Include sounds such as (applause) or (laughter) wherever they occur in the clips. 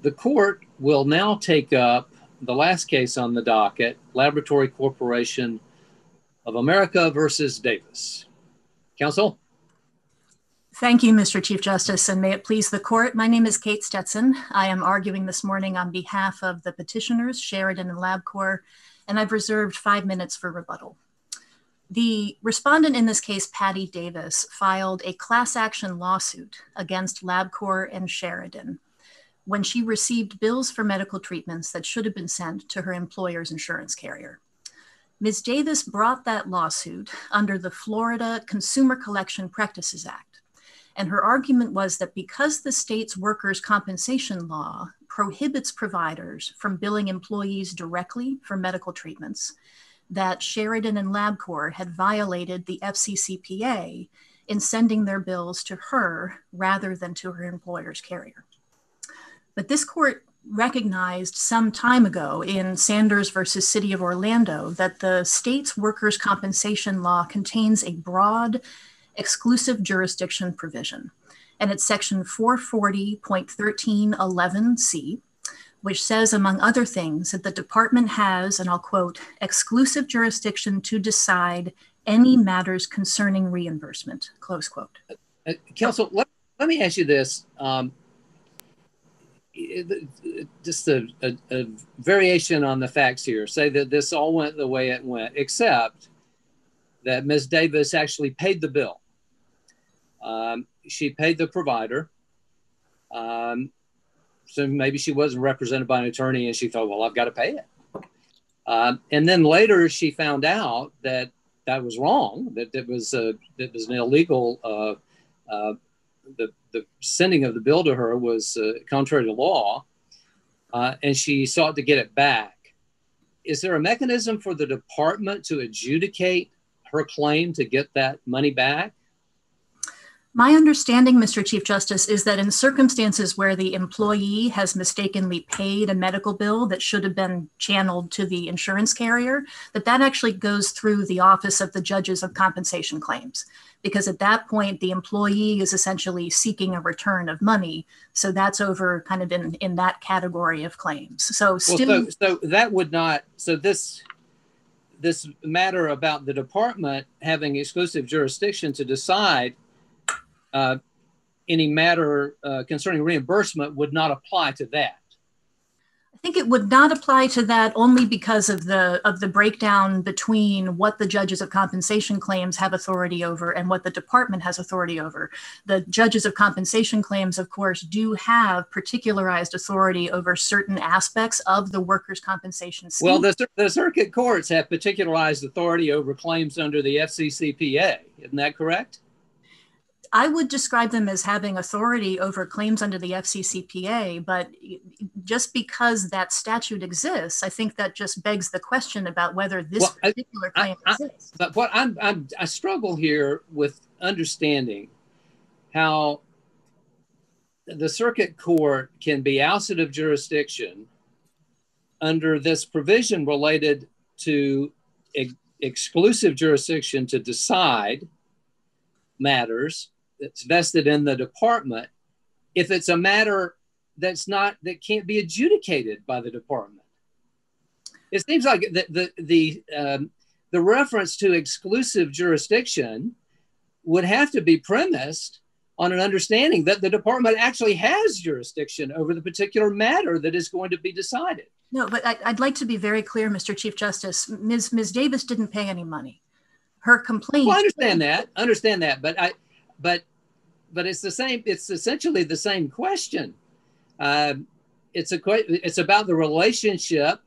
The court will now take up the last case on the docket Laboratory Corporation of America versus Davis. Counsel? Thank you, Mr. Chief Justice, and may it please the court. My name is Kate Stetson. I am arguing this morning on behalf of the petitioners, Sheridan and LabCorp, and I've reserved five minutes for rebuttal. The respondent in this case, Patty Davis, filed a class action lawsuit against LabCorp and Sheridan when she received bills for medical treatments that should have been sent to her employer's insurance carrier. Ms. Davis brought that lawsuit under the Florida Consumer Collection Practices Act. And her argument was that because the state's workers' compensation law prohibits providers from billing employees directly for medical treatments, that Sheridan and LabCorp had violated the FCCPA in sending their bills to her rather than to her employer's carrier. But this court recognized some time ago in Sanders versus City of Orlando that the state's workers' compensation law contains a broad exclusive jurisdiction provision. And it's section 440.1311C, which says, among other things, that the department has, and I'll quote, exclusive jurisdiction to decide any matters concerning reimbursement, close quote. Uh, Counsel, let, let me ask you this. Um, just a, a, a, variation on the facts here. Say that this all went the way it went, except that Ms. Davis actually paid the bill. Um, she paid the provider. Um, so maybe she wasn't represented by an attorney and she thought, well, I've got to pay it. Um, and then later she found out that that was wrong, that it was, uh, it was an illegal uh, uh, the, the sending of the bill to her was uh, contrary to law, uh, and she sought to get it back. Is there a mechanism for the department to adjudicate her claim to get that money back? My understanding, Mr. Chief Justice, is that in circumstances where the employee has mistakenly paid a medical bill that should have been channeled to the insurance carrier, that that actually goes through the Office of the Judges of Compensation Claims because at that point the employee is essentially seeking a return of money so that's over kind of in in that category of claims so still well, so, so that would not so this this matter about the department having exclusive jurisdiction to decide uh, any matter uh, concerning reimbursement would not apply to that I think it would not apply to that only because of the of the breakdown between what the judges of compensation claims have authority over and what the department has authority over. The judges of compensation claims, of course, do have particularized authority over certain aspects of the workers' compensation scheme. Well, the, the circuit courts have particularized authority over claims under the FCCPA. Isn't that correct? I would describe them as having authority over claims under the FCCPA, but just because that statute exists, I think that just begs the question about whether this well, particular claim I, I, exists. But what I'm, I'm, I struggle here with understanding how the circuit court can be ousted of jurisdiction under this provision related to ex- exclusive jurisdiction to decide matters that's vested in the department if it's a matter that's not that can't be adjudicated by the department. It seems like the the the, um, the reference to exclusive jurisdiction would have to be premised on an understanding that the department actually has jurisdiction over the particular matter that is going to be decided. No but I, would like to be very clear mr chief justice. Ms ms. Davis didn't pay any money. Her complaint well, i understand that. Understand that but i but but it's the same. It's essentially the same question. Uh, it's a it's about the relationship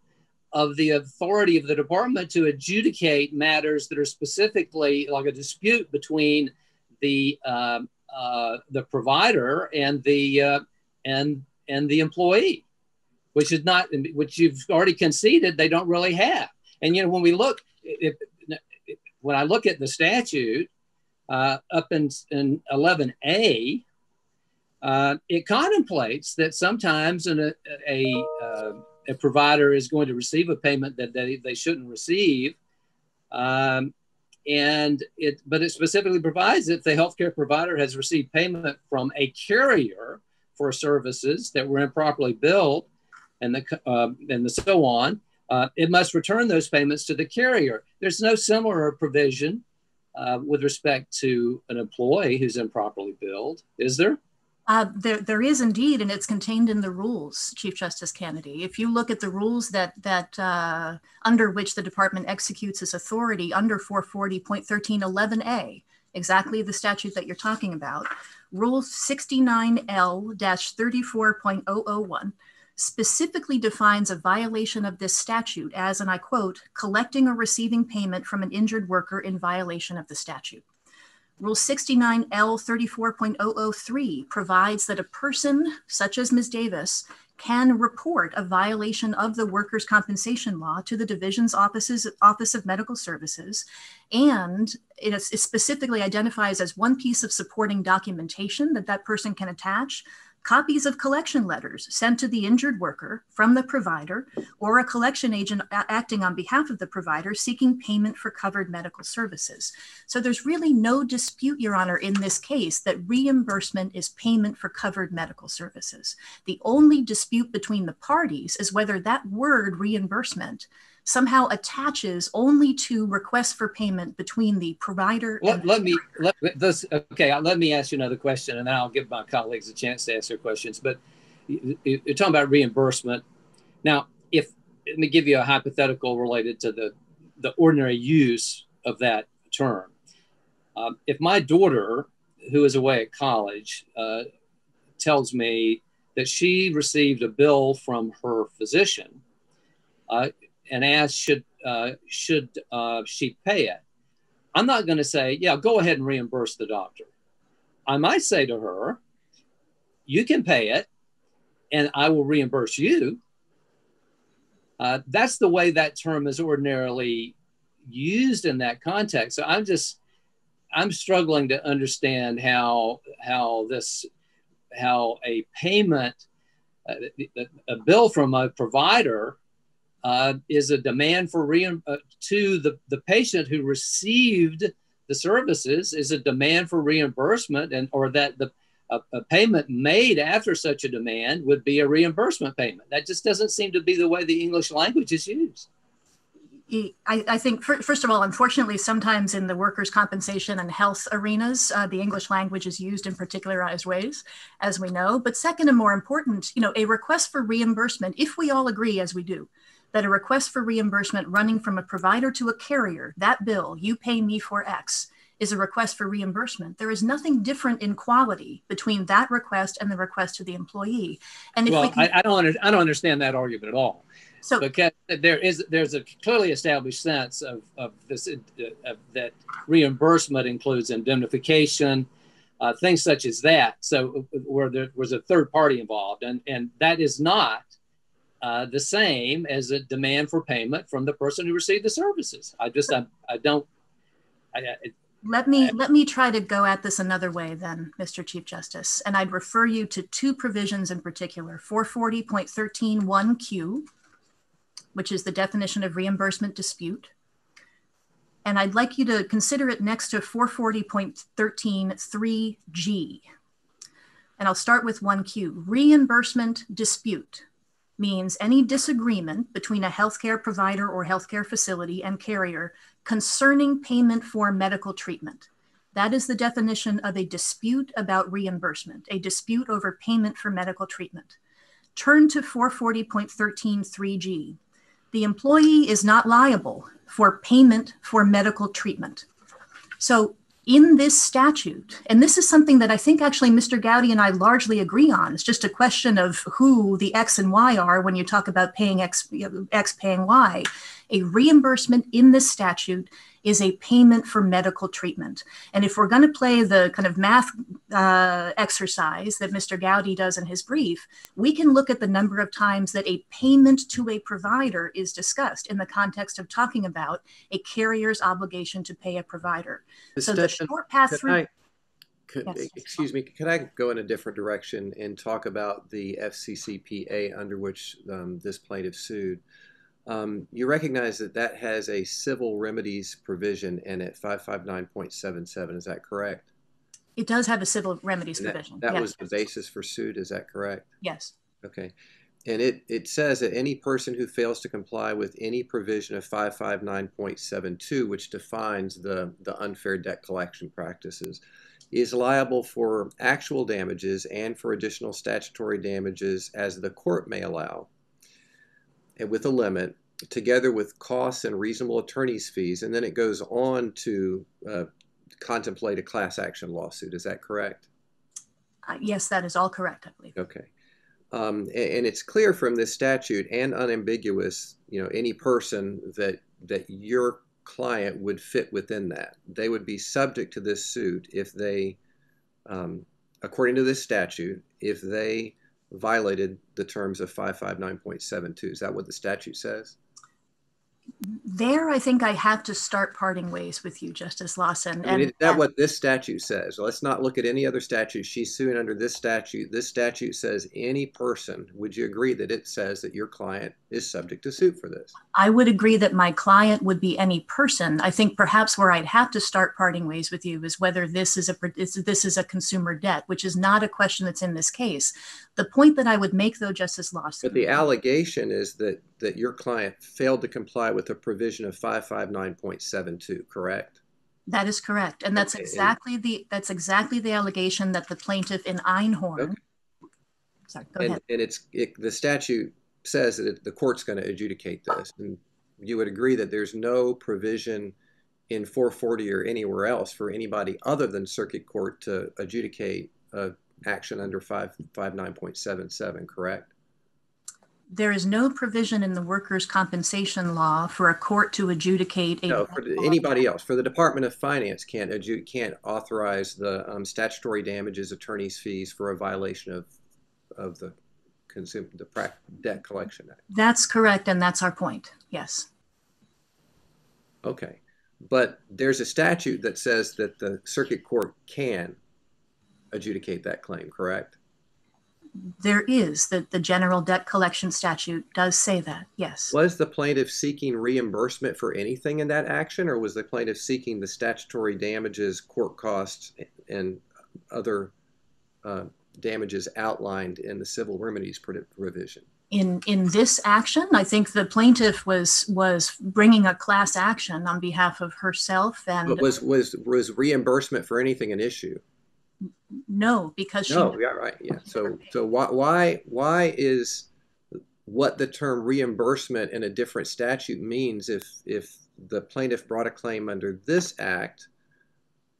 of the authority of the department to adjudicate matters that are specifically like a dispute between the uh, uh, the provider and the uh, and and the employee, which is not which you've already conceded they don't really have. And you know when we look, if, when I look at the statute, uh, up in, in 11A, uh, it contemplates that sometimes an, a, a, uh, a, provider is going to receive a payment that they, they shouldn't receive. Um, and it, but it specifically provides that the healthcare provider has received payment from a carrier for services that were improperly billed and the, uh, and the so on, uh, it must return those payments to the carrier. There's no similar provision uh, with respect to an employee who's improperly billed, is there? Uh, there, there is indeed, and it's contained in the rules, Chief Justice Canady. If you look at the rules that that uh, under which the department executes its authority under 440.1311a, exactly the statute that you're talking about, Rule 69L-34.001 specifically defines a violation of this statute as, and I quote, collecting or receiving payment from an injured worker in violation of the statute. Rule 69L 34.003 provides that a person, such as Ms. Davis, can report a violation of the workers' compensation law to the division's offices, Office of Medical Services. And it, is, it specifically identifies as one piece of supporting documentation that that person can attach copies of collection letters sent to the injured worker from the provider or a collection agent acting on behalf of the provider seeking payment for covered medical services. So there's really no dispute, Your Honor, in this case that reimbursement is payment for covered medical services. The only dispute between the parties is whether that word reimbursement somehow attaches only to requests for payment between the provider let, let me let this okay let me ask you another question and then i'll give my colleagues a chance to ask their questions but you're talking about reimbursement. Now if let me give you a hypothetical related to the the ordinary use of that term. Um, if my daughter who is away at college uh, tells me that she received a bill from her physician uh, and ask should uh, should uh, she pay it. I'm not going to say, yeah, go ahead and reimburse the doctor. I might say to her, you can pay it, and I will reimburse you. Uh, that's the way that term is ordinarily used in that context. So I'm just I'm struggling to understand how how this how a payment uh, a bill from a provider uh, is a demand for re- uh, to the, the patient who received the services is a demand for reimbursement and or that the a, a, payment made after such a demand would be a reimbursement payment. That just doesn't seem to be the way the English language is used. I, I think, first of all, unfortunately, sometimes in the workers' compensation and health arenas, uh, the English language is used in particularized ways, as we know. But second and more important, you know, a request for reimbursement, if we all agree, as we do, that a request for reimbursement running from a provider to a carrier, that bill, you pay me for X, is a request for reimbursement. There is nothing different in quality between that request and the request to the employee. And if well, we can, I, I, don't under, I don't understand that argument at all. So because there is there's a clearly established sense of, of this uh, of that reimbursement includes indemnification, uh, things such as that. So where there was a third party involved, and and that is not uh, the same as a demand for payment from the person who received the services. I just, I, I don't. I, I, let me let me try to go at this another way then, Mr. Chief Justice, and I'd refer you to two provisions in particular: 440.131Q, which is the definition of reimbursement dispute, and I'd like you to consider it next to 440.133G. And I'll start with 1Q, reimbursement dispute means any disagreement between a healthcare provider or healthcare facility and carrier concerning payment for medical treatment. That is the definition of a dispute about reimbursement, a dispute over payment for medical treatment. Turn to 440.133G. The employee is not liable for payment for medical treatment. So in this statute, and this is something that I think actually Mr. Gowdy and I largely agree on. It's just a question of who the X and Y are when you talk about paying X, X paying Y. A reimbursement in this statute is a payment for medical treatment. And if we're going to play the kind of math uh, exercise that Mr. Gowdy does in his brief, we can look at the number of times that a payment to a provider is discussed in the context of talking about a carrier's obligation to pay a provider. Ms. so Stetson, the short path through. I, could, yes. Excuse me, could I go in a different direction and talk about the FCCPA under which um, this plaintiff sued? Um, you recognize that that has a civil remedies provision in it, 559.77. Is that correct? It does have a civil remedies that, provision. That yes. was the basis for suit, is that correct? Yes. Okay. And it, it says that any person who fails to comply with any provision of 559.72, which defines the, the unfair debt collection practices, is liable for actual damages and for additional statutory damages as the court may allow, with a limit, together with costs and reasonable attorney's fees. And then it goes on to uh, contemplate a class action lawsuit. Is that correct? Uh, yes, that is all correct, I believe. Okay. Um, and, and, it's clear from this statute and unambiguous, you know, any person that that your client would fit within that. They would be subject to this suit if they, um, according to this statute, if they violated the terms of 559.72. Is that what the statute says? There I think I have to start parting ways with you, Justice Lawson. I mean, is that what this statute says? let's not look at any other statute. She's suing under this statute. This statute says any person. Would you agree that it says that your client is subject to suit for this? I would agree that my client would be any person. I think perhaps where I'd have to start parting ways with you is whether this is a this is a consumer debt, which is not a question that's in this case. The point that I would make, though, Justice Lawson. But the allegation is that that your client failed to comply with a provision of 559.72, correct? That is correct, and that's okay. exactly the that's exactly the allegation that the plaintiff in Einhorn. Okay. Sorry, go and, ahead. And it's it, the statute says that it, the court's going to adjudicate this, and you would agree that there's no provision in 440 or anywhere else for anybody other than circuit court to adjudicate a action under 559.77, correct? There is no provision in the workers' compensation law for a court to adjudicate a. No, for anybody else. For the Department of Finance, can't adjud- can't authorize the um, statutory damages, attorney's fees for a violation of of the consumer the debt collection act. That's correct, and that's our point. Yes. Okay, but there's a statute that says that the circuit court can adjudicate that claim, correct? There is. that the general debt collection statute does say that, yes. Was the plaintiff seeking reimbursement for anything in that action, or was the plaintiff seeking the statutory damages, court costs, and other uh, damages outlined in the civil remedies provision? in in this action i think the plaintiff was was bringing a class action on behalf of herself and but was was was reimbursement for anything an issue no, because she. No, yeah, right, yeah. So, so why, why, why is what the term reimbursement in a different statute means if if the plaintiff brought a claim under this act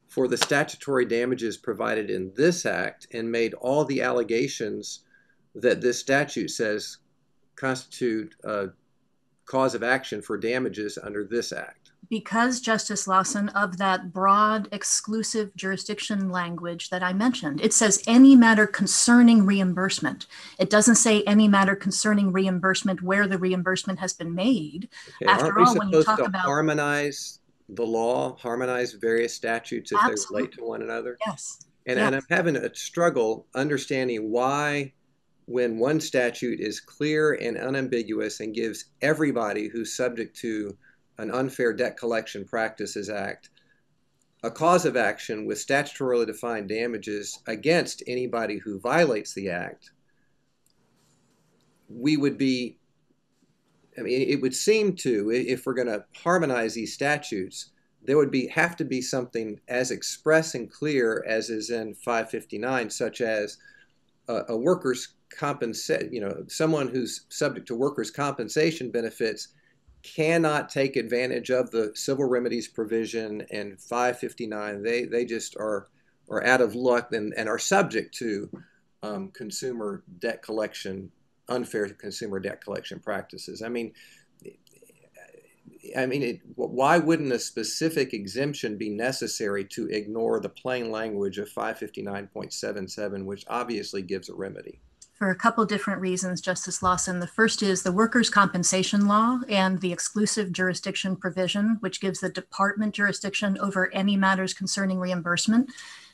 for the statutory damages provided in this act and made all the allegations that this statute says constitute a cause of action for damages under this act because Justice Lawson of that broad exclusive jurisdiction language that I mentioned. It says any matter concerning reimbursement. It doesn't say any matter concerning reimbursement where the reimbursement has been made. Okay. After Aren't all, when you talk about harmonize the law, harmonize various statutes if Absolutely. they relate to one another. Yes. And, yes. and I'm having a struggle understanding why when one statute is clear and unambiguous and gives everybody who's subject to an Unfair Debt Collection Practices Act, a cause of action with statutorily defined damages against anybody who violates the act, we would be, I mean, it would seem to, if we're going to harmonize these statutes, there would be have to be something as express and clear as is in 559, such as a, a workers' compensation, you know, someone who's subject to workers' compensation benefits cannot take advantage of the civil remedies provision and 559. They they just are are out of luck and, and are subject to um, consumer debt collection, unfair consumer debt collection practices. I mean, I mean, it, why wouldn't a specific exemption be necessary to ignore the plain language of 559.77, which obviously gives a remedy? For a couple different reasons, Justice Lawson. The first is the workers' compensation law and the exclusive jurisdiction provision, which gives the department jurisdiction over any matters concerning reimbursement.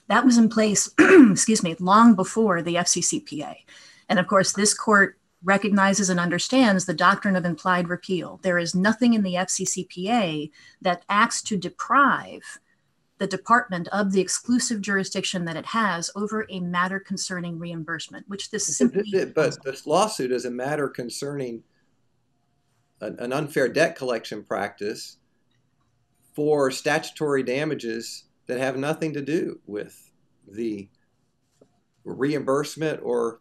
That was in place, (clears throat) excuse me, long before the FCCPA. And of course, this court recognizes and understands the doctrine of implied repeal. There is nothing in the FCCPA that acts to deprive the department of the exclusive jurisdiction that it has over a matter concerning reimbursement, which this simply. But this lawsuit is a matter concerning an unfair debt collection practice for statutory damages that have nothing to do with the reimbursement or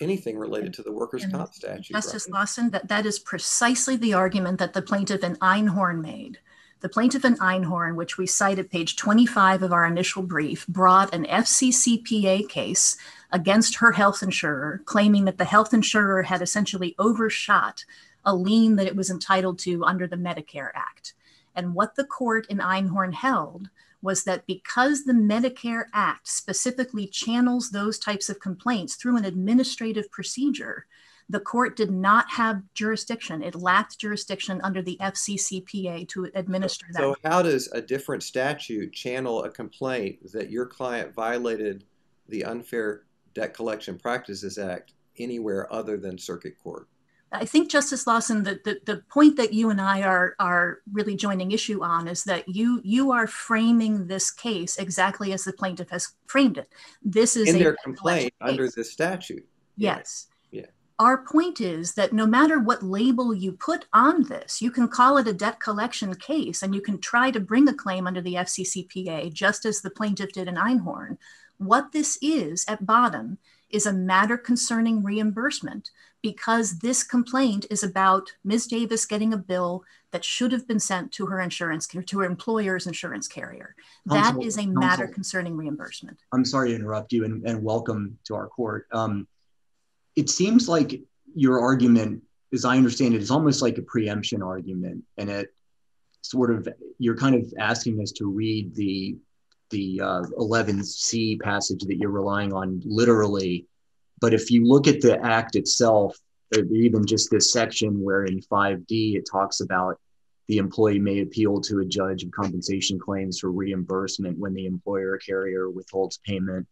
anything related to the workers' and comp statute. Justice right? Lawson, that, that is precisely the argument that the plaintiff in Einhorn made. The plaintiff in Einhorn, which we cite at page 25 of our initial brief, brought an FCCPA case against her health insurer, claiming that the health insurer had essentially overshot a lien that it was entitled to under the Medicare Act. And what the court in Einhorn held was that because the Medicare Act specifically channels those types of complaints through an administrative procedure, the court did not have jurisdiction. It lacked jurisdiction under the FCCPA to administer that. So, how does a different statute channel a complaint that your client violated the Unfair Debt Collection Practices Act anywhere other than circuit court? I think Justice Lawson, the, the, the, point that you and I are are really joining issue on is that you you are framing this case exactly as the plaintiff has framed it. This is in their complaint under this statute. Yes. Our point is that no matter what label you put on this, you can call it a debt collection case and you can try to bring a claim under the FCCPA, just as the plaintiff did in Einhorn. What this is at bottom is a matter concerning reimbursement because this complaint is about Ms. Davis getting a bill that should have been sent to her insurance to her employer's insurance carrier. That counsel, is a matter concerning reimbursement. I'm sorry to interrupt you and, and welcome to our court. Um, it seems like your argument, as I understand it, is almost like a preemption argument, and it sort of you're kind of asking us to read the the uh, 11C passage that you're relying on literally. But if you look at the act itself, even just this section where in 5D it talks about the employee may appeal to a judge of compensation claims for reimbursement when the employer carrier withholds payment.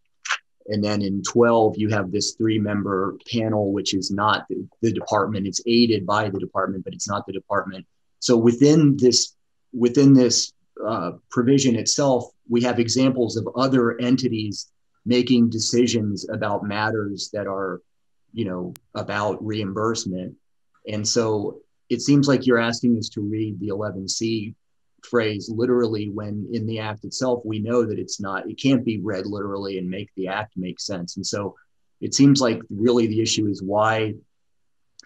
And then in 12, you have this three member panel, which is not the, the department. It's aided by the department, but it's not the department. So within this, within this uh, provision itself, we have examples of other entities making decisions about matters that are, you know, about reimbursement. And so it seems like you're asking us to read the 11C phrase literally when in the act itself we know that it's not it can't be read literally and make the act make sense and so it seems like really the issue is why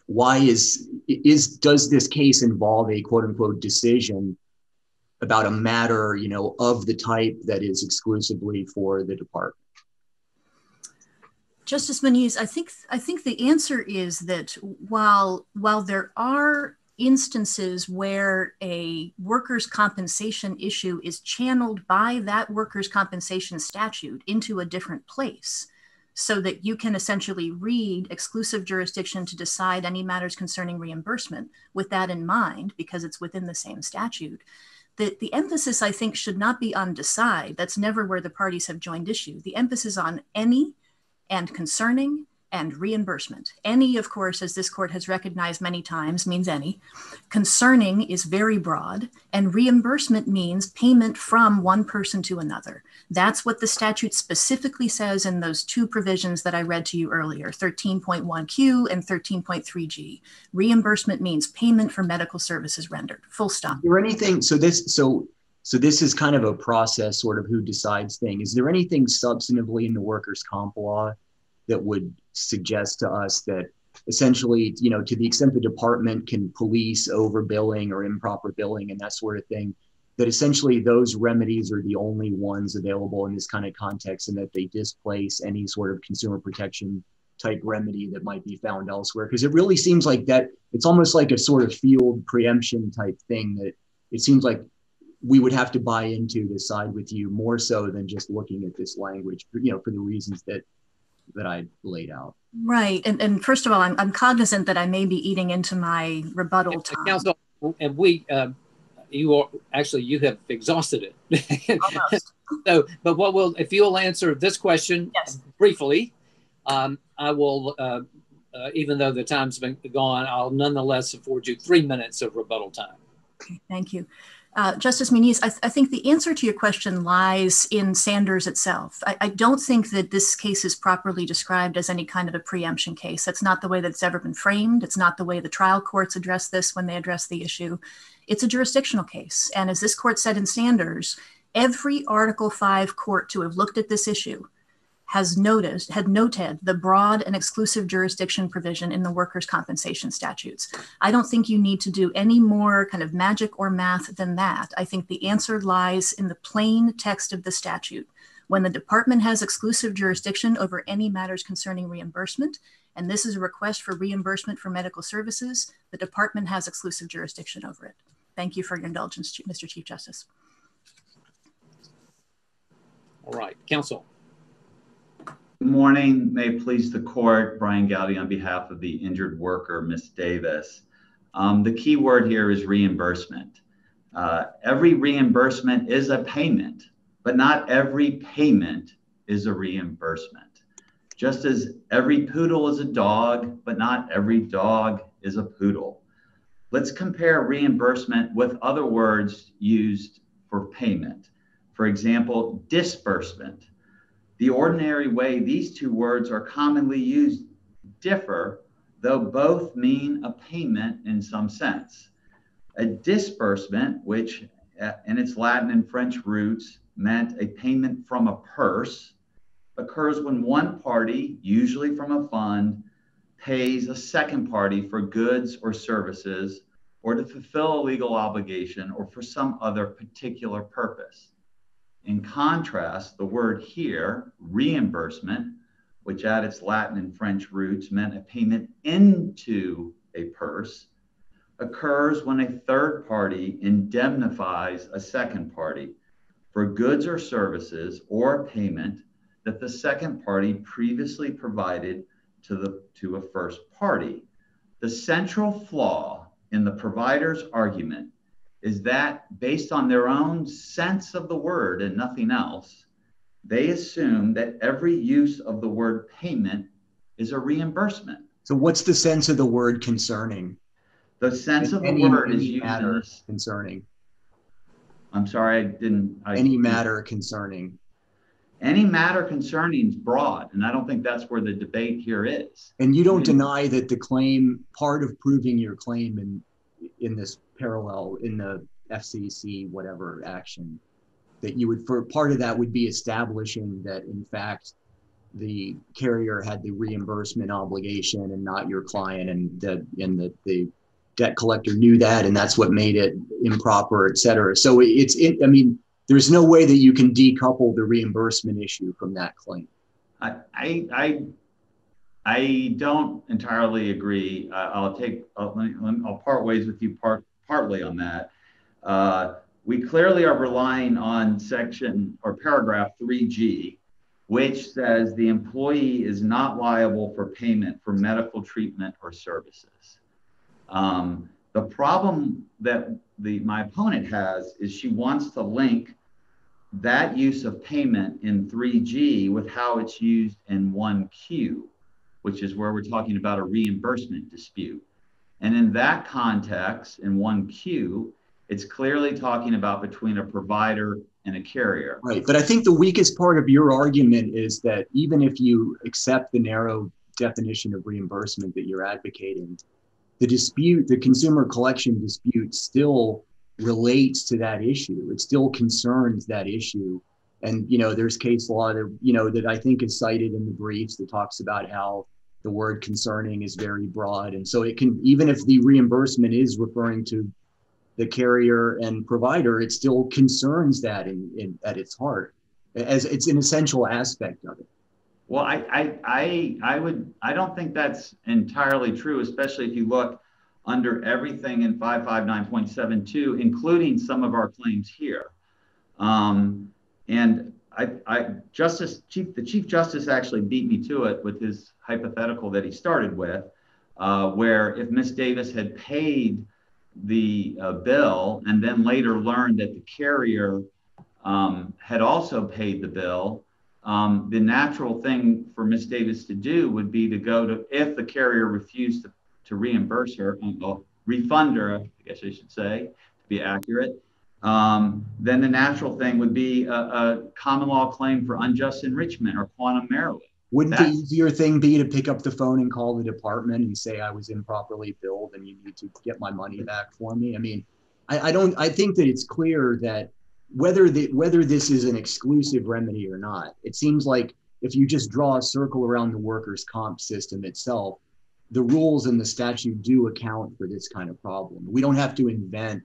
why is is does this case involve a quote unquote decision about a matter, you know, of the type that is exclusively for the department? Justice Muniz, I think I think the answer is that while while there are instances where a workers' compensation issue is channeled by that workers' compensation statute into a different place, so that you can essentially read exclusive jurisdiction to decide any matters concerning reimbursement with that in mind, because it's within the same statute the, the emphasis, I think, should not be on decide. That's never where the parties have joined issue. The emphasis on any and concerning and reimbursement. Any, of course, as this court has recognized many times, means any. Concerning is very broad, and reimbursement means payment from one person to another. That's what the statute specifically says in those two provisions that I read to you earlier 13.1Q and 13.3G. Reimbursement means payment for medical services rendered. Full stop. Is there anything, so this, so so this is kind of a process sort of who decides thing is there anything substantively in the workers comp law that would suggest to us that essentially, you know, to the extent the department can police overbilling or improper billing and that sort of thing, that essentially those remedies are the only ones available in this kind of context and that they displace any sort of consumer protection type remedy that might be found elsewhere. Because it really seems like that it's almost like a sort of field preemption type thing that it seems like we would have to buy into to side with you more so than just looking at this language, you know, for the reasons that that I laid out. Right. And, and first of all, I'm, I'm cognizant that I may be eating into my rebuttal time. Counsel, and we, uh, you are actually, you have exhausted it. (laughs) so, but what will, if you'll answer this question yes. briefly, um, I will, uh, uh, even though the time's been gone, I'll nonetheless afford you three minutes of rebuttal time. Okay, thank you. Uh, Justice Muniz, I, th- I, think the answer to your question lies in Sanders itself. I, I, don't think that this case is properly described as any kind of a preemption case. That's not the way that it's ever been framed. It's not the way the trial courts address this when they address the issue. It's a jurisdictional case. And as this court said in Sanders, every Article 5 court to have looked at this issue has noticed had noted the broad and exclusive jurisdiction provision in the workers compensation statutes. I don't think you need to do any more kind of magic or math than that. I think the answer lies in the plain text of the statute. When the department has exclusive jurisdiction over any matters concerning reimbursement and this is a request for reimbursement for medical services the department has exclusive jurisdiction over it. Thank you for your indulgence mr chief justice. All right counsel morning. May it please the court. Brian Gowdy on behalf of the injured worker, Ms. Davis. Um, the key word here is reimbursement. Uh, every reimbursement is a payment, but not every payment is a reimbursement. Just as every poodle is a dog, but not every dog is a poodle. Let's compare reimbursement with other words used for payment. For example, disbursement the ordinary way these two words are commonly used differ, though both mean a payment in some sense. A disbursement, which uh, in its Latin and French roots meant a payment from a purse, occurs when one party, usually from a fund, pays a second party for goods or services or to fulfill a legal obligation or for some other particular purpose. In contrast, the word here, reimbursement, which at its Latin and French roots meant a payment into a purse, occurs when a third party indemnifies a second party for goods or services or payment that the second party previously provided to the to a first party. The central flaw in the provider's argument is that based on their own sense of the word and nothing else, they assume that every use of the word payment is a reimbursement. So, what's the sense of the word concerning? The sense of the word is used matter concerning. I'm sorry, I didn't. I, any matter concerning. Any matter concerning is broad, and I don't think that's where the debate here is. And you don't mm-hmm. deny that the claim, part of proving your claim in in this parallel in the FCC whatever action that you would for part of that would be establishing that in fact the carrier had the reimbursement obligation and not your client and the and the, the debt collector knew that and that's what made it improper et cetera. So it's it, i mean there's no way that you can decouple the reimbursement issue from that claim. I i i don't entirely agree. Uh, i'll take I'll, I'll part ways with you part partly on that. Uh, we clearly are relying on section or paragraph 3G, which says the employee is not liable for payment for medical treatment or services. Um, the problem that the my opponent has is she wants to link that use of payment in 3G with how it's used in 1Q, which is where we're talking about a reimbursement dispute. And in that context, in 1Q, it's clearly talking about between a provider and a carrier. Right. But I think the weakest part of your argument is that even if you accept the narrow definition of reimbursement that you're advocating, the dispute, the consumer collection dispute still relates to that issue. It still concerns that issue. And, you know, there's case law that, you know, that I think is cited in the briefs that talks about how the word concerning is very broad. And so it can, even if the reimbursement is referring to the carrier and provider, it still concerns that in, in at its heart as it's an essential aspect of it. Well, I, I, I, I would, I don't think that's entirely true, especially if you look under everything in 559.72, including some of our claims here. Um, and I, I, Justice Chief, the Chief Justice actually beat me to it with his hypothetical that he started with, uh, where if Miss Davis had paid the uh, bill and then later learned that the carrier um, had also paid the bill, um, the natural thing for Miss Davis to do would be to go to, if the carrier refused to, to reimburse her, uh, refund her, I guess I should say, to be accurate, um, then the natural thing would be a, a, common law claim for unjust enrichment or quantum meruit. Wouldn't That's, the easier thing be to pick up the phone and call the department and say I was improperly billed and you need to get my money back for me? I mean, I, I don't. I think that it's clear that whether the, whether this is an exclusive remedy or not, it seems like if you just draw a circle around the workers' comp system itself, the rules and the statute do account for this kind of problem. We don't have to invent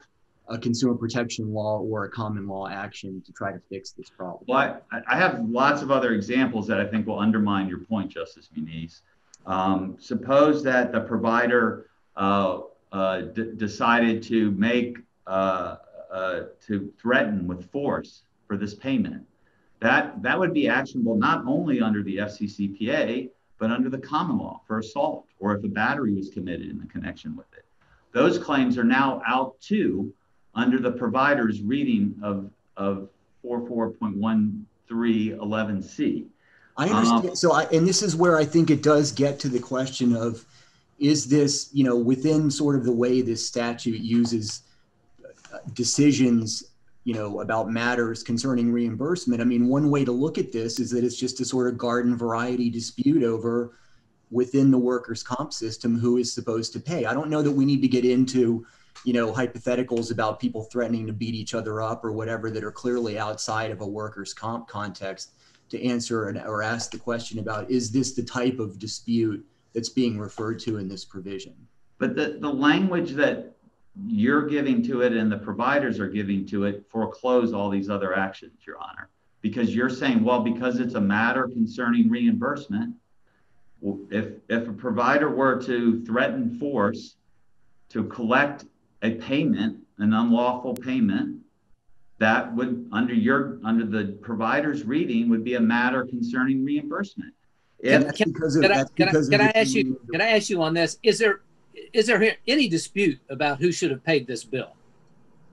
a consumer protection law or a common law action to try to fix this problem. Well, I, I have lots of other examples that I think will undermine your point, Justice Muniz. Um, suppose that the provider uh, uh, d- decided to make uh, uh, to threaten with force for this payment. That that would be actionable not only under the FCCPA but under the common law for assault or if a battery was committed in the connection with it. Those claims are now out too under the provider's reading of, of 44.1311C. I understand. Um, so, I, and this is where I think it does get to the question of is this, you know, within sort of the way this statute uses uh, decisions, you know, about matters concerning reimbursement. I mean, one way to look at this is that it's just a sort of garden variety dispute over within the workers' comp system who is supposed to pay. I don't know that we need to get into you know, hypotheticals about people threatening to beat each other up or whatever that are clearly outside of a workers' comp context to answer an, or ask the question about is this the type of dispute that's being referred to in this provision? But the, the language that you're giving to it and the providers are giving to it foreclose all these other actions, Your Honor. Because you're saying, well, because it's a matter concerning reimbursement, if, if a provider were to threaten force to collect a payment, an unlawful payment, that would, under your, under the provider's reading, would be a matter concerning reimbursement. If, can, can, can, I, can, I, can I ask you? Can I ask you on this? Is there is there any dispute about who should have paid this bill?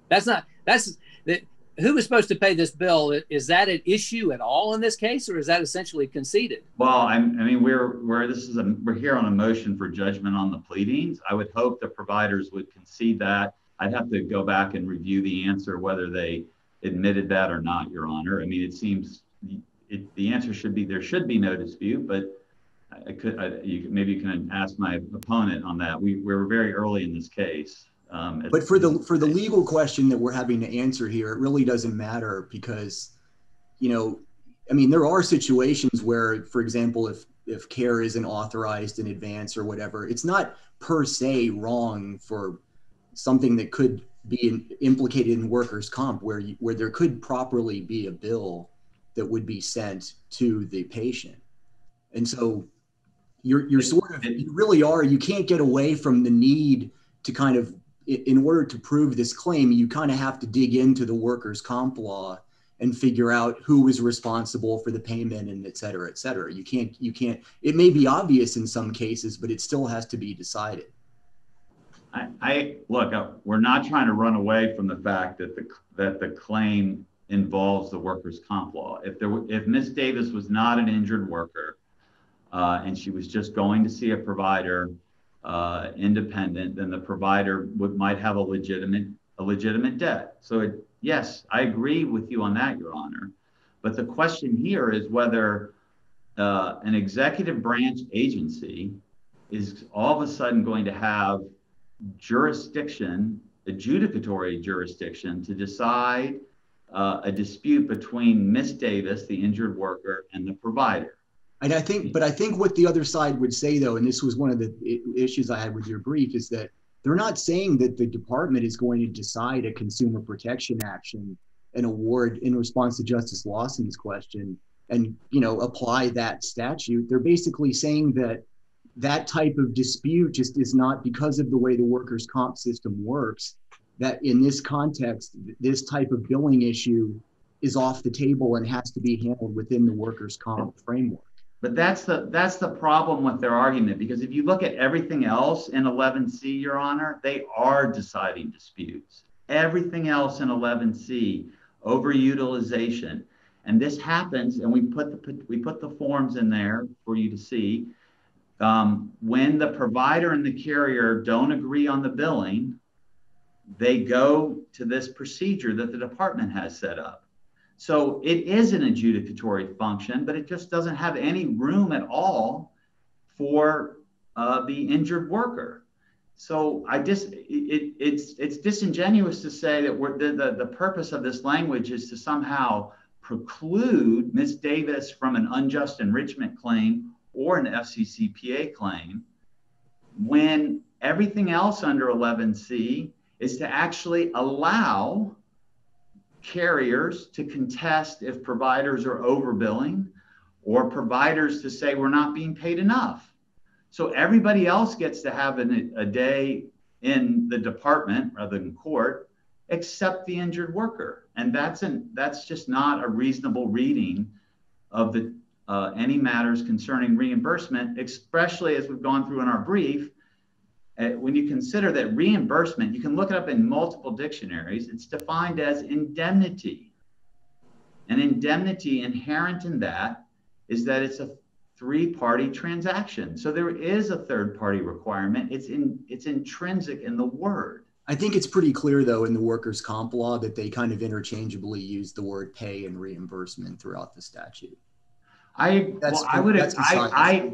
That's not that's that who was supposed to pay this bill? Is that an issue at all in this case or is that essentially conceded? Well I'm, i mean we're we're this is a we're here on a motion for judgment on the pleadings. I would hope the providers would concede that. I'd have to go back and review the answer whether they admitted that or not your honor. I mean it seems it, the answer should be there should be no dispute but i could I, you, maybe you can ask my opponent on that. We, we're very early in this case um, but for the for the legal question that we're having to answer here, it really doesn't matter because, you know, I mean, there are situations where, for example, if if care isn't authorized in advance or whatever, it's not per se wrong for something that could be in, implicated in workers' comp, where you, where there could properly be a bill that would be sent to the patient, and so you're you're sort of you really are you can't get away from the need to kind of in order to prove this claim, you kind of have to dig into the workers' comp law and figure out who was responsible for the payment and et cetera, et cetera. You can't, you can't, it may be obvious in some cases, but it still has to be decided. I, I look, uh, we're not trying to run away from the fact that the, that the claim involves the workers' comp law. If there, if Ms. Davis was not an injured worker uh, and she was just going to see a provider uh, independent, then the provider would, might have a legitimate a legitimate debt. So it, yes, I agree with you on that, Your Honor. But the question here is whether uh, an executive branch agency is all of a sudden going to have jurisdiction, adjudicatory jurisdiction, to decide uh, a dispute between Miss Davis, the injured worker, and the provider. And I think, but I think what the other side would say, though, and this was one of the issues I had with your brief, is that they're not saying that the department is going to decide a consumer protection action and award in response to Justice Lawson's question and you know apply that statute. They're basically saying that that type of dispute just is not because of the way the workers' comp system works. That in this context, this type of billing issue is off the table and has to be handled within the workers' comp framework. But that's the that's the problem with their argument because if you look at everything else in 11C, Your Honor, they are deciding disputes. Everything else in 11C, overutilization, and this happens, and we put the we put the forms in there for you to see. Um, when the provider and the carrier don't agree on the billing, they go to this procedure that the department has set up. So it is an adjudicatory function, but it just doesn't have any room at all for uh, the injured worker. So I just it, it's it's disingenuous to say that we're, the, the the purpose of this language is to somehow preclude Ms. Davis from an unjust enrichment claim or an FCCPA claim when everything else under 11C is to actually allow carriers to contest if providers are overbilling or providers to say we're not being paid enough. So everybody else gets to have an, a day in the department rather than court, except the injured worker, and that's an that's just not a reasonable reading of the uh, any matters concerning reimbursement, especially as we've gone through in our brief. Uh, when you consider that reimbursement, you can look it up in multiple dictionaries. It's defined as indemnity. An indemnity inherent in that is that it's a three-party transaction. So there is a third-party requirement. It's in it's intrinsic in the word. I think it's pretty clear though in the workers' comp law that they kind of interchangeably use the word pay and reimbursement throughout the statute. I that's well, I would I, I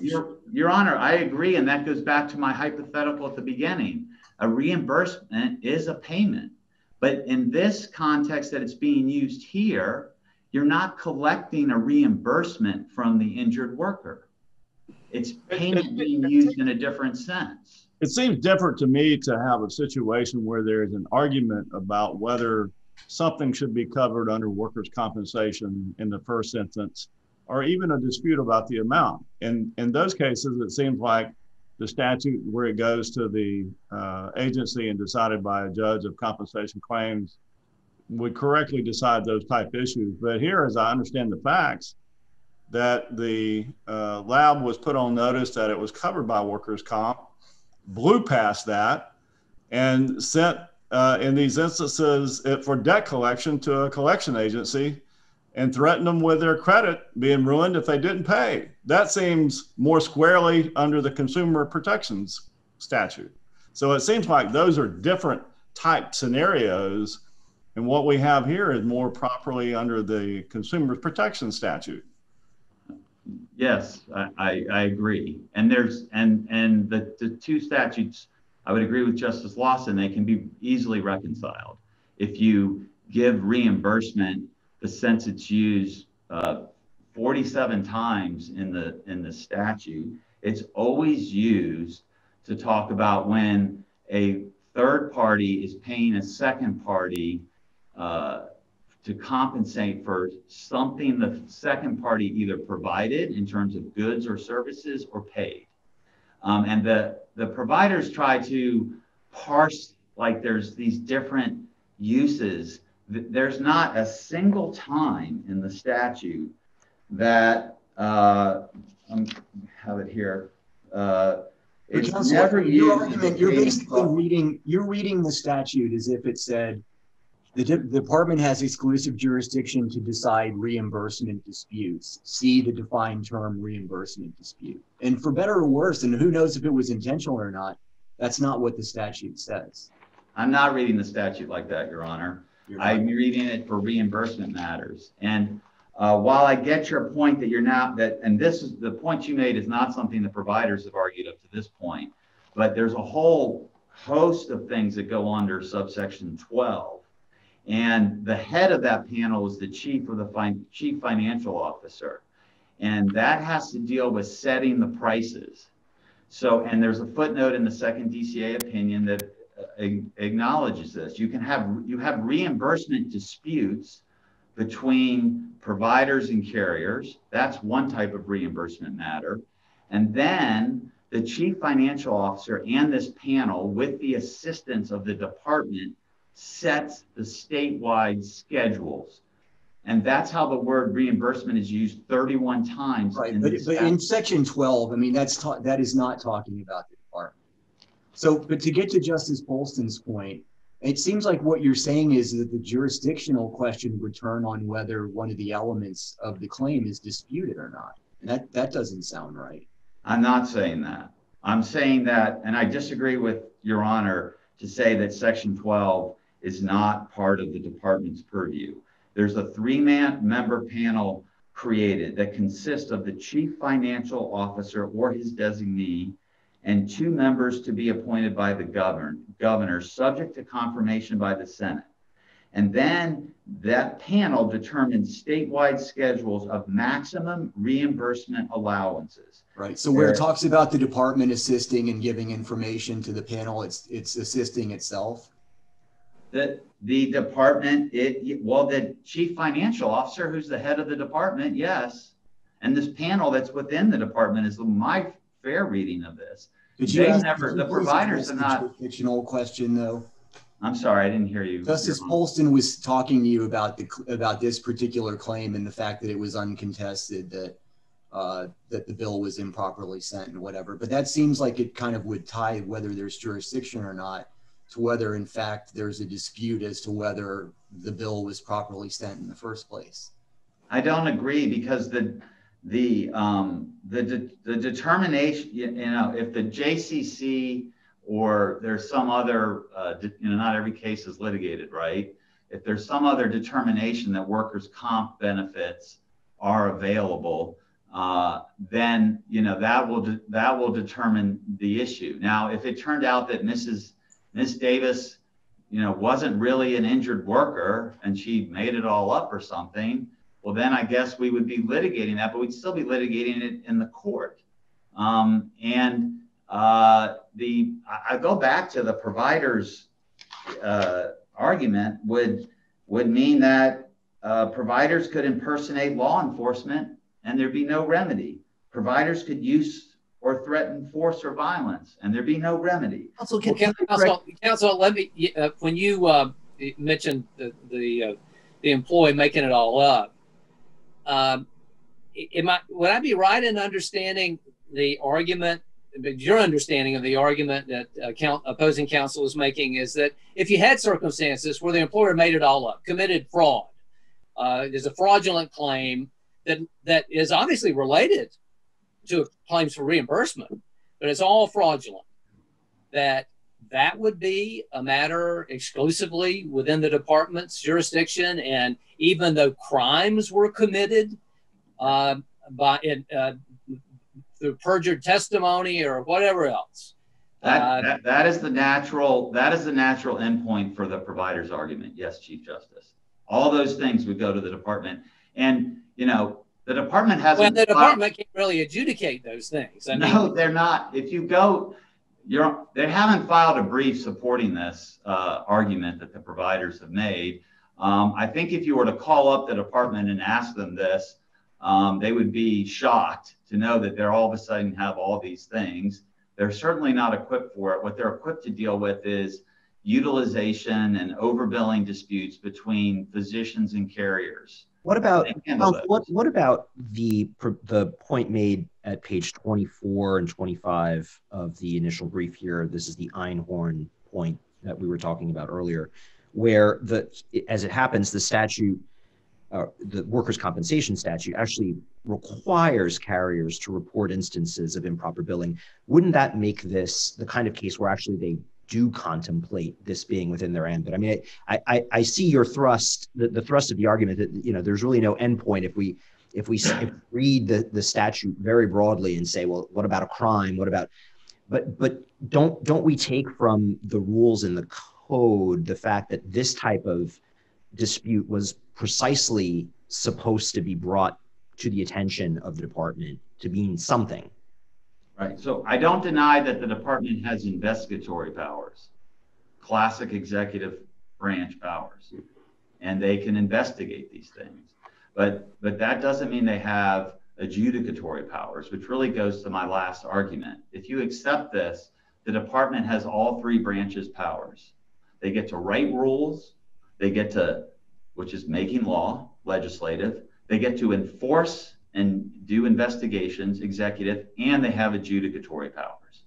your, your honor I agree and that goes back to my hypothetical at the beginning a reimbursement is a payment but in this context that it's being used here you're not collecting a reimbursement from the injured worker. It's payment being used in a different sense. It seems different to me to have a situation where there is an argument about whether something should be covered under workers' compensation in the first instance, or even a dispute about the amount. And in those cases, it seems like the statute where it goes to the uh, agency and decided by a judge of compensation claims would correctly decide those type issues. But here, as I understand the facts, that the uh, lab was put on notice that it was covered by workers' comp, blew past that, and sent uh, in these instances it for debt collection to a collection agency and threaten them with their credit being ruined if they didn't pay. That seems more squarely under the consumer protections statute. So it seems like those are different type scenarios and what we have here is more properly under the consumer protection statute. Yes, I, I, I agree. And there's and and the, the two statutes, I would agree with Justice Lawson, they can be easily reconciled. If you give reimbursement the sense it's used uh, 47 times in the in the statute, it's always used to talk about when a third party is paying a second party uh, to compensate for something the second party either provided in terms of goods or services or paid. Um, and the, the providers try to parse like there's these different uses. There's not a single time in the statute that uh, I have it here. Uh, it's never used. Your argument, you're basically reading. You're reading the statute as if it said the, de- the department has exclusive jurisdiction to decide reimbursement disputes. See the defined term reimbursement dispute. And for better or worse, and who knows if it was intentional or not, that's not what the statute says. I'm not reading the statute like that, Your Honor. I'm reading it for reimbursement matters. And uh, while I get your point that you're not that, and this is the point you made is not something the providers have argued up to this point, but there's a whole host of things that go under subsection 12 and the head of that panel is the chief of the fin- chief financial officer. And that has to deal with setting the prices. So, and there's a footnote in the second DCA opinion that acknowledges this. You can have you have reimbursement disputes between providers and carriers. That's one type of reimbursement matter. And then the chief financial officer and this panel, with the assistance of the department, sets the statewide schedules. And that's how the word reimbursement is used 31 times. Right, in but, but in section 12, I mean, that's ta- that is not talking about the. So, but to get to Justice Polston's point, it seems like what you're saying is that the jurisdictional question would turn on whether one of the elements of the claim is disputed or not. And that, that doesn't sound right. I'm not saying that. I'm saying that, and I disagree with Your Honor to say that Section 12 is not part of the department's purview. There's a three-man member panel created that consists of the chief financial officer or his designee and two members to be appointed by the governor, governor subject to confirmation by the Senate. And then that panel determines statewide schedules of maximum reimbursement allowances. Right. So where it talks about the department assisting and giving information to the panel, it's it's assisting itself. The the department, it well, the chief financial officer, who's the head of the department, yes. And this panel that's within the department is my fair reading of this. Did you never the providers are not fictional question though? I'm sorry, I didn't hear you. Justice Polston was talking to you about the about this particular claim and the fact that it was uncontested that uh, that the bill was improperly sent and whatever. But that seems like it kind of would tie whether there's jurisdiction or not to whether, in fact, there's a dispute as to whether the bill was properly sent in the first place. I don't agree because the the um, the de- the determination, you know, if the JCC or there's some other, uh, you know, not every case is litigated, right? If there's some other determination that workers' comp benefits are available, uh, then you know that will de- that will determine the issue. Now, if it turned out that Mrs. Miss Davis, you know, wasn't really an injured worker and she made it all up or something, well, then I guess we would be litigating that, but we'd still be litigating it in the court. Um, and uh, the I go back to the providers uh, argument would would mean that uh, providers could impersonate law enforcement and there'd be no remedy. Providers could use or threaten force or violence and there'd be no remedy. Counsel, can, well, counsel, counsel, let me uh, when you uh, mentioned the the, uh, the employee making it all up. Um, am I would I be right in understanding the argument your understanding of the argument that uh, opposing counsel is making is that if you had circumstances where the employer made it all up, committed fraud, uh, there's a fraudulent claim that that is obviously related to claims for reimbursement, but it's all fraudulent. That that would be a matter exclusively within the department's jurisdiction, and even though crimes were committed uh, by uh, through perjured testimony or whatever else. That, uh, that, that is the natural that is the natural endpoint for the provider's argument. Yes, Chief Justice. All those things would go to the department, and you know the department has. Well, the department can't really adjudicate those things. I no, mean, they're not. If you go, you're they haven't filed a brief supporting this uh, argument that the providers have made. Um, I think if you were to call up the department and ask them this, um, they would be shocked to know that they're all of a sudden have all these things. They're certainly not equipped for it. What they're equipped to deal with is utilization and overbilling disputes between physicians and carriers. What about what, what about the the point made at page 24 and 25 of the initial brief here? This is the Einhorn point that we were talking about earlier, where the as it happens, the statute uh, the workers' compensation statute actually requires carriers to report instances of improper billing. Wouldn't that make this the kind of case where actually they do contemplate this being within their ambit? I mean, I, I, I see your thrust, the, the thrust of the argument that you know there's really no endpoint if we if we, if we read the, the statute very broadly and say, well, what about a crime? What about but but don't don't we take from the rules in the code the fact that this type of dispute was precisely supposed to be brought to the attention of the department to mean something. Right. So I don't deny that the department has investigatory powers, classic executive branch powers, and they can investigate these things. But but that doesn't mean they have adjudicatory powers, which really goes to my last argument. If you accept this, the department has all three branches powers. They get to write rules, they get to which is making law, legislative. They get to enforce and do investigations, executive, and they have adjudicatory powers.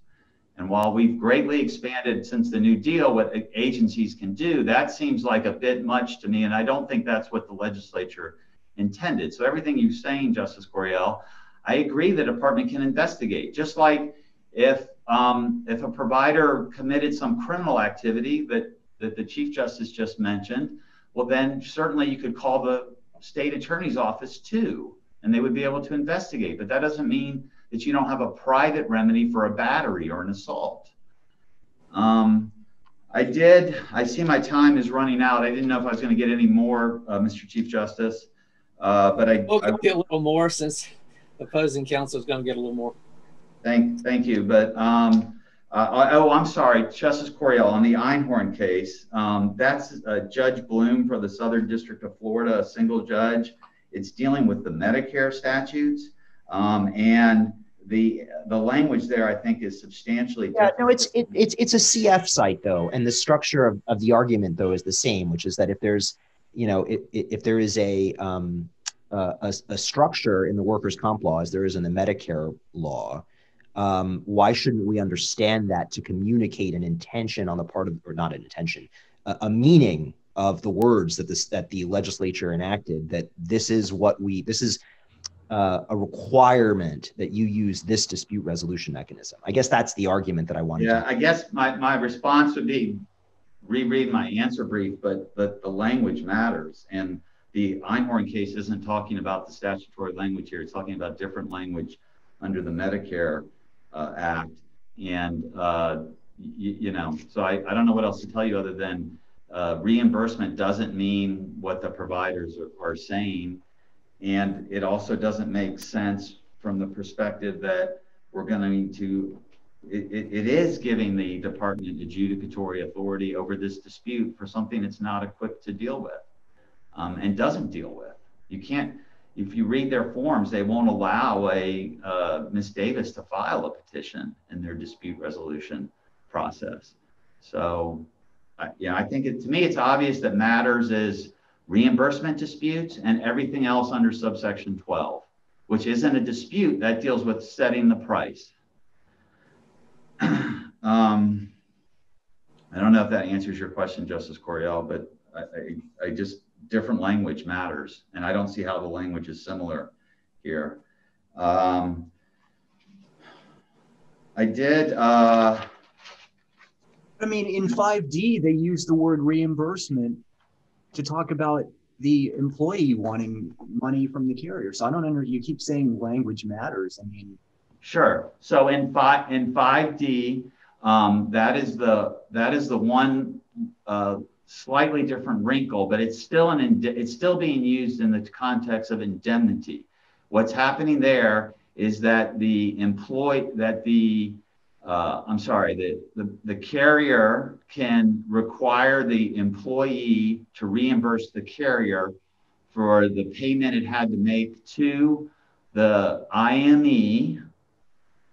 And while we've greatly expanded since the New Deal what agencies can do, that seems like a bit much to me. And I don't think that's what the legislature intended. So everything you're saying, Justice Couriel, I agree the department can investigate. Just like if um, if a provider committed some criminal activity that, that the Chief Justice just mentioned, well, then certainly you could call the state attorney's office too, and they would be able to investigate. But that doesn't mean that you don't have a private remedy for a battery or an assault. Um, I did, I see my time is running out. I didn't know if I was going to get any more, uh, Mr. Chief Justice, uh, but I. We'll get a little more since opposing counsel is going to get a little more. Thank, thank you. But um, uh, oh, I'm sorry, Justice Couriel, on the Einhorn case, um, that's uh, Judge Bloom for the Southern District of Florida, a single judge. It's dealing with the Medicare statutes, um, and the the language there I think is substantially yeah, different. no, it's it, it's it's a CF site though, and the structure of, of the argument though is the same, which is that if there's you know if, if there is a um, a, a, structure in the workers' comp law as there is in the Medicare law, um, why shouldn't we understand that to communicate an intention on the part of, or not an intention, a, a meaning of the words that this that the legislature enacted that this is what we this is uh, a requirement that you use this dispute resolution mechanism. I guess that's the argument that I wanted. Yeah, to I guess my, my response would be reread my answer brief, but but the language matters, and the Einhorn case isn't talking about the statutory language here; it's talking about different language under the Medicare uh, Act, and uh, y- you know, so I, I don't know what else to tell you other than uh, reimbursement doesn't mean what the providers are, are saying and it also doesn't make sense from the perspective that we're going to, it, it, it is giving the department adjudicatory authority over this dispute for something it's not equipped to deal with um, and doesn't deal with. You can't, if you read their forms, they won't allow a uh, Ms. Davis to file a petition in their dispute resolution process. So, I, yeah, I think it, to me, it's obvious that matters is reimbursement disputes, and everything else under subsection 12, which isn't a dispute, that deals with setting the price. (clears throat) um, I don't know if that answers your question, Justice Couriel, but I, I, I, just, different language matters, and I don't see how the language is similar here. Um, I did. Uh, I mean, in 5D, they use the word reimbursement to talk about the employee wanting money from the carrier. So I don't under you keep saying language matters. I mean, sure. So in five in five D, um, that is the that is the one uh, slightly different wrinkle, but it's still an it's still being used in the context of indemnity. What's happening there is that the employee that the uh, I'm sorry, the, the, the carrier can require the employee to reimburse the carrier for the payment it had to make to the IME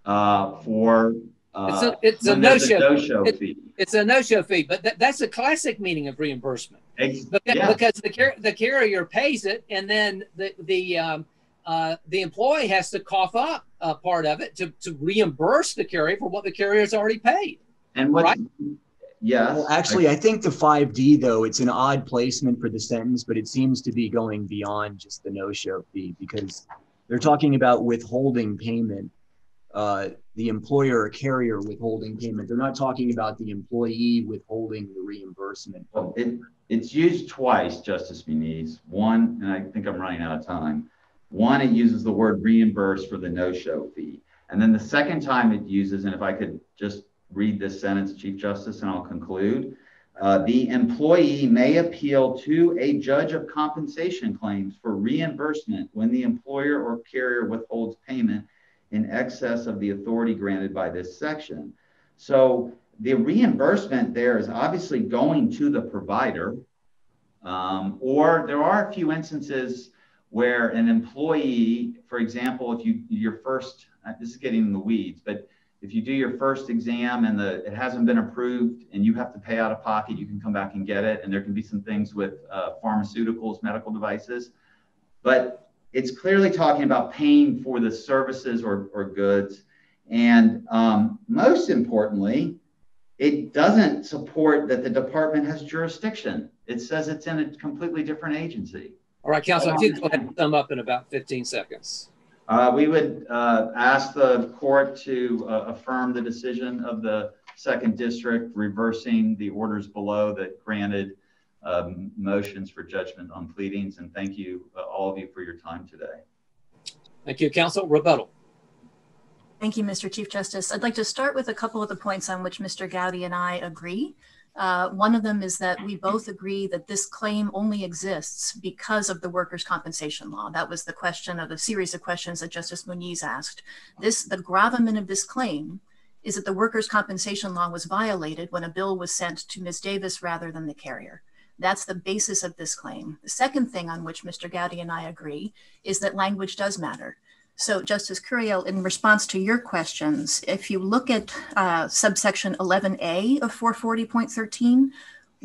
uh, for uh, it's a, a no-show, it, fee. It's a no-show fee, but th- that's a classic meaning of reimbursement. Ex- because, yeah. because the, car- the carrier pays it, and then the the um, uh, the employee has to cough up a part of it to, to reimburse the carrier for what the carrier has already paid. And what? Right? Yeah. Well, actually, I think the 5D though it's an odd placement for the sentence, but it seems to be going beyond just the no-show fee because they're talking about withholding payment. Uh, the employer or carrier withholding payment. They're not talking about the employee withholding the reimbursement. Well, it, it's used twice, Justice Muniz. One, and I think I'm running out of time. One, it uses the word reimburse for the no-show fee. And then the second time it uses, and if I could just read this sentence, Chief Justice, and I'll conclude. Uh, the employee may appeal to a judge of compensation claims for reimbursement when the employer or carrier withholds payment in excess of the authority granted by this section. So the reimbursement there is obviously going to the provider, um, or there are a few instances where an employee, for example, if you your first, uh, this is getting in the weeds, but if you do your first exam and the it hasn't been approved and you have to pay out of pocket, you can come back and get it. And there can be some things with uh, pharmaceuticals, medical devices, but it's clearly talking about paying for the services or, or goods. And um, most importantly, it doesn't support that the department has jurisdiction. It says it's in a completely different agency. All right, Counsel, if you go ahead and sum up in about 15 seconds. Uh, we would uh, ask the court to uh, affirm the decision of the second district, reversing the orders below that granted um, motions for judgment on pleadings. And thank you, uh, all of you, for your time today. Thank you, counsel. Rebuttal. Thank you, Mr. Chief Justice. I'd like to start with a couple of the points on which Mr. Gowdy and I agree. Uh, one of them is that we both agree that this claim only exists because of the workers' compensation law. That was the question of the series of questions that Justice Muniz asked. This, the gravamen of this claim is that the workers' compensation law was violated when a bill was sent to Ms. Davis rather than the carrier. That's the basis of this claim. The second thing on which Mr. Gowdy and I agree is that language does matter. So, Justice Couriel, in response to your questions, if you look at uh, subsection 11A of 440.13,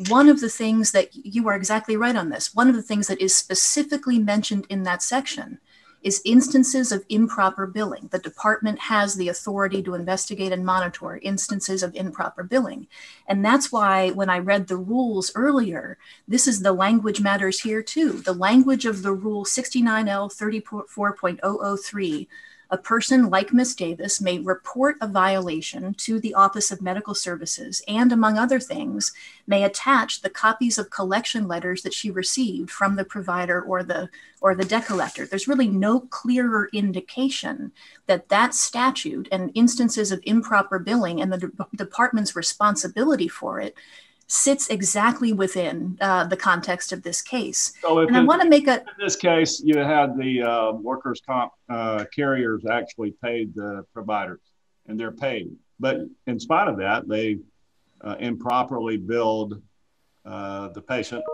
one of the things that you are exactly right on this, one of the things that is specifically mentioned in that section is instances of improper billing. The department has the authority to investigate and monitor instances of improper billing. And that's why when I read the rules earlier, this is the language matters here too. The language of the rule 69L 34.003 a person like Ms. Davis may report a violation to the Office of Medical Services and, among other things, may attach the copies of collection letters that she received from the provider or the or the debt collector. There's really no clearer indication that that statute and instances of improper billing and the de- department's responsibility for it sits exactly within uh, the context of this case. So and I want to make a. In this case, you had the uh, workers' comp uh, carriers actually paid the providers, and they're paid. But in spite of that, they uh, improperly billed uh, the patient,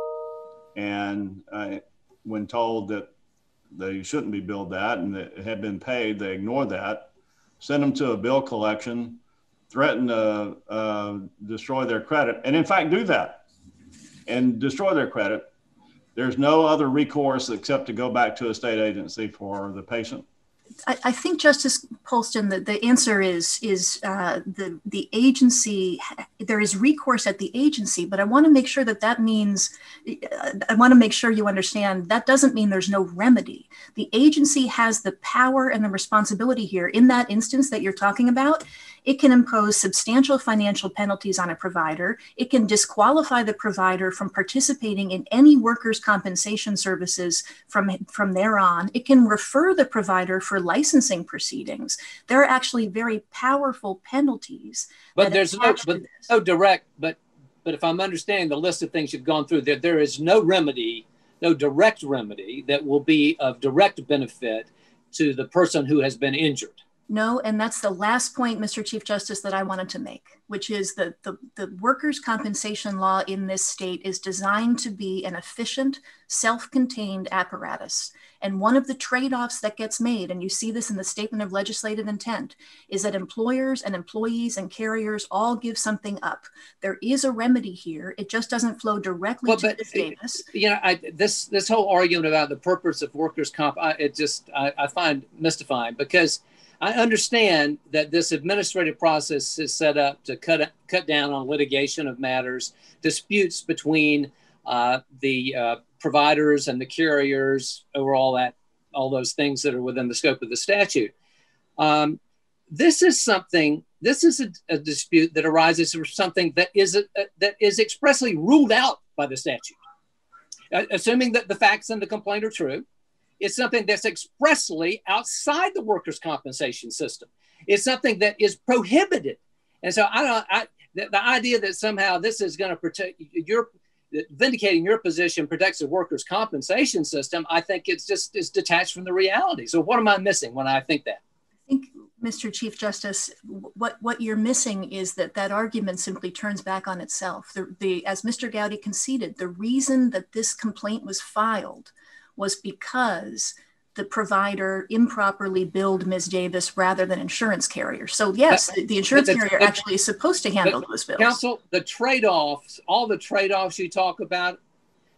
and uh, when told that they shouldn't be billed that and it had been paid, they ignored that, sent them to a bill collection threaten to uh, destroy their credit, and in fact do that and destroy their credit, there's no other recourse except to go back to a state agency for the patient. I, think Justice Polston, the, the answer is is uh, the the agency. There is recourse at the agency, but I want to make sure that that means. I want to make sure you understand that doesn't mean there's no remedy. The agency has the power and the responsibility here. In that instance that you're talking about, it can impose substantial financial penalties on a provider. It can disqualify the provider from participating in any workers' compensation services from, from there on. It can refer the provider for licensing proceedings. There are actually very powerful penalties. But there's no, but no direct, but but if I'm understanding the list of things you've gone through, there, there is no remedy, no direct remedy that will be of direct benefit to the person who has been injured. No, and that's the last point, Mr. Chief Justice, that I wanted to make, which is that the, the workers' compensation law in this state is designed to be an efficient, self contained apparatus. And one of the trade offs that gets made, and you see this in the statement of legislative intent, is that employers and employees and carriers all give something up. There is a remedy here. It just doesn't flow directly well, to but. Davis. You know, I, this this whole argument about the purpose of workers' comp, I, it just I, I find mystifying because I understand that this administrative process is set up to cut cut down on litigation of matters, disputes between uh, the uh, providers and the carriers over all that, all those things that are within the scope of the statute. Um, this is something. This is a, a, dispute that arises from something that is a, a, that is expressly ruled out by the statute, uh, assuming that the facts in the complaint are true it's something that's expressly outside the workers' compensation system. It's something that is prohibited. And so I don't, I, the, the idea that somehow this is going to protect your vindicating your position protects the workers' compensation system, I think it's just is detached from the reality. So what am I missing when I think that? I think, Mr. Chief Justice, what, what you're missing is that that argument simply turns back on itself. The, the, as Mr. Gowdy conceded, the reason that this complaint was filed was because the provider improperly billed Ms. Davis rather than insurance carrier. So yes, the, the insurance carrier actually is supposed to handle those bills. Counsel, the trade-offs, all the trade-offs you talk about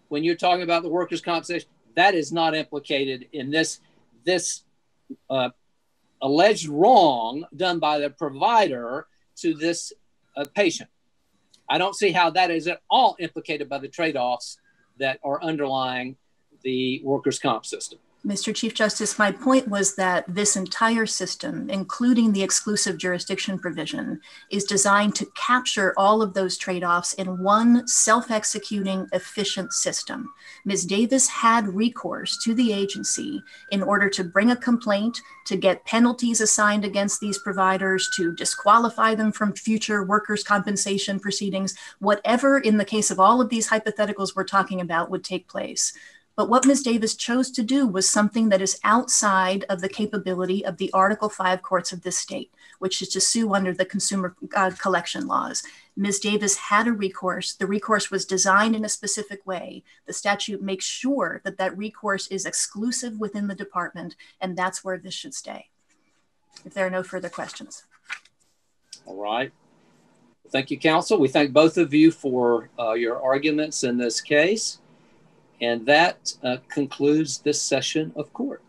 when you're talking about the workers' compensation, that is not implicated in this this uh, alleged wrong done by the provider to this uh, patient. I don't see how that is at all implicated by the trade-offs that are underlying the workers' comp system. Mr. Chief Justice, my point was that this entire system, including the exclusive jurisdiction provision, is designed to capture all of those trade offs in one self executing, efficient system. Ms. Davis had recourse to the agency in order to bring a complaint, to get penalties assigned against these providers, to disqualify them from future workers' compensation proceedings, whatever, in the case of all of these hypotheticals we're talking about, would take place. But what Ms. Davis chose to do was something that is outside of the capability of the Article 5 courts of this state, which is to sue under the consumer uh, collection laws. Ms. Davis had a recourse. The recourse was designed in a specific way. The statute makes sure that that recourse is exclusive within the department, and that's where this should stay. If there are no further questions. All right. Thank you, counsel. We thank both of you for uh, your arguments in this case. And that uh, concludes this session of court.